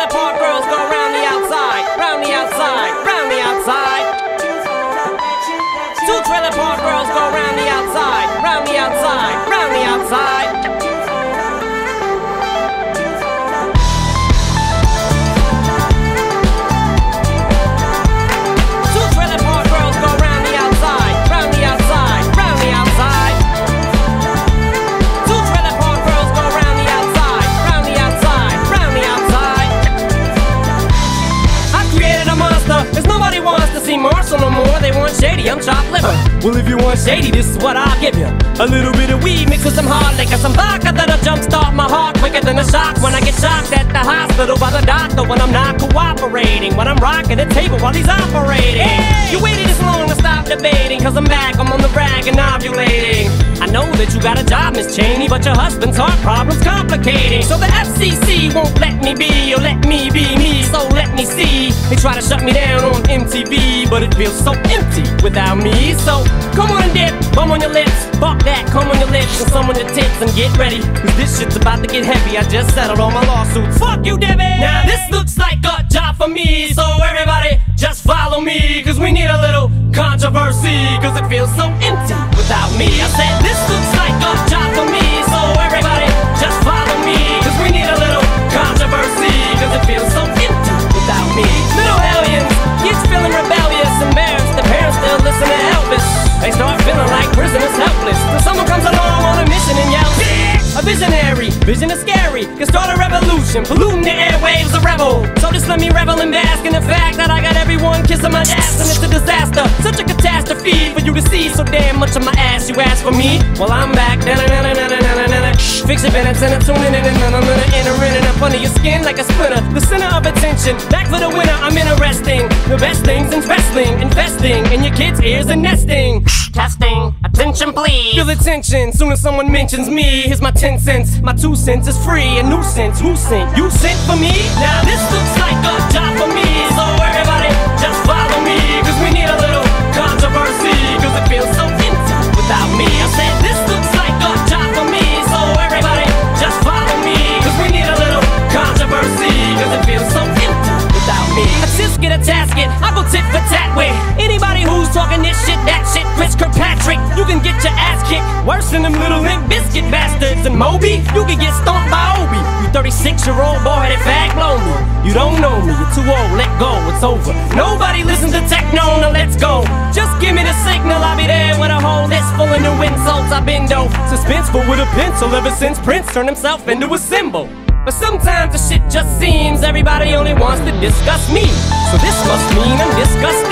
trailer park girls go the round the outside, round the outside. They want shady, I'm chopped liver. Well, if you want shady, this is what I'll give you. A little bit of weed mixed with some hard liquor, some vodka that'll jumpstart my heart quicker than a shock when I get shocked at the hospital by the doctor when I'm not cooperating. When I'm rocking the table while he's operating. You waited this long to stop debating, cause I'm back, I'm on the rag and ovulating. I know that you got a job, Miss Cheney, but your husband's heart problem's complicating. So the FCC won't let me be, or let me be me, so let me see. They try to shut me down on MTV, but it feels so empty without me. So come on and dip, bum on your lips, fuck that, come on your lips, and some on your tits, and get ready. Cause this shit's about to get heavy, I just settled all my lawsuits. Fuck you, Debbie! Now this looks like a job for me, so everybody just follow me, cause we need a little controversy, cause it feels so empty without me. I said visionary, vision is scary, can start a revolution, polluting the airwaves, a rebel. So just let me revel and bask in the fact that I got everyone kissing my ass, and it's a disaster, such a catastrophe for you to see so damn much of my ass. You ask for me, well I'm back. Da-na-na-na-na-na-na-na. Fix your minutes and I'm tuning in and I'm gonna enter in and up under your skin like a splinter. The center of attention, back for the winner. I'm interesting. The best things in wrestling, investing in your kids' ears and nesting. Testing, attention please. Feel the tension soon as someone mentions me. Here's my 10 cents, my 2 cents is free. A nuisance, who sent? You sent for me? Now this looks like a job for me. So everybody just follow me. Cause we need a little controversy. Cause it feels so empty without me. I said this looks like a job for me. So everybody just follow me. Cause we need a little controversy. Cause it feels so empty without me. I just get a tasket, I go tit for tat with anybody who's talking this shit, that shit. Chris Kirkpatrick, get your ass kicked worse than them little Limp Bizkit bastards. And Moby, you can get stomped by Obie. You 36 year old boy headed fag blow me. You don't know me, you're too old, let go, it's over. Nobody listens to techno, now let's go. Just give me the signal, I'll be there with a whole list full of new insults. I've been though suspenseful with a pencil ever since Prince turned himself into a symbol. But sometimes the shit just seems everybody only wants to discuss me. So this must mean I'm disgusting.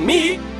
Me.